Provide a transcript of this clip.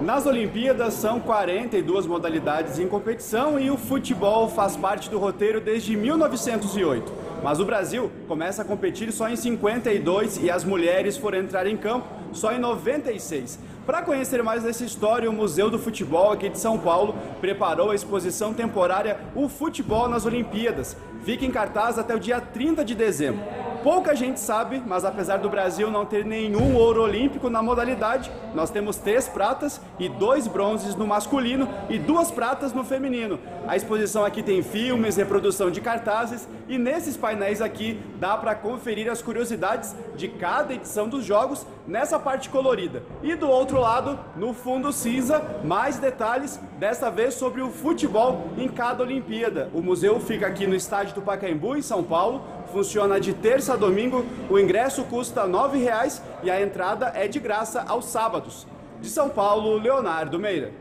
Nas Olimpíadas são 42 modalidades em competição e o futebol faz parte do roteiro desde 1908. Mas o Brasil começa a competir só em 52 e as mulheres foram entrar em campo só em 96. Para conhecer mais dessa história, o Museu do Futebol aqui de São Paulo preparou a exposição temporária O Futebol nas Olimpíadas. Fica em cartaz até o dia 30 de dezembro. Pouca gente sabe, mas apesar do Brasil não ter nenhum ouro olímpico na modalidade, nós temos três pratas e dois bronzes no masculino e duas pratas no feminino. A exposição aqui tem filmes, reprodução de cartazes e nesses painéis aqui dá para conferir as curiosidades de cada edição dos jogos nessa parte colorida. E do outro lado, no fundo cinza, mais detalhes, dessa vez sobre o futebol em cada Olimpíada. O museu fica aqui no estádio do Pacaembu, em São Paulo, funciona de terça a domingo, o ingresso custa R$ 9,00 e a entrada é de graça aos sábados. De São Paulo, Leonardo Meira.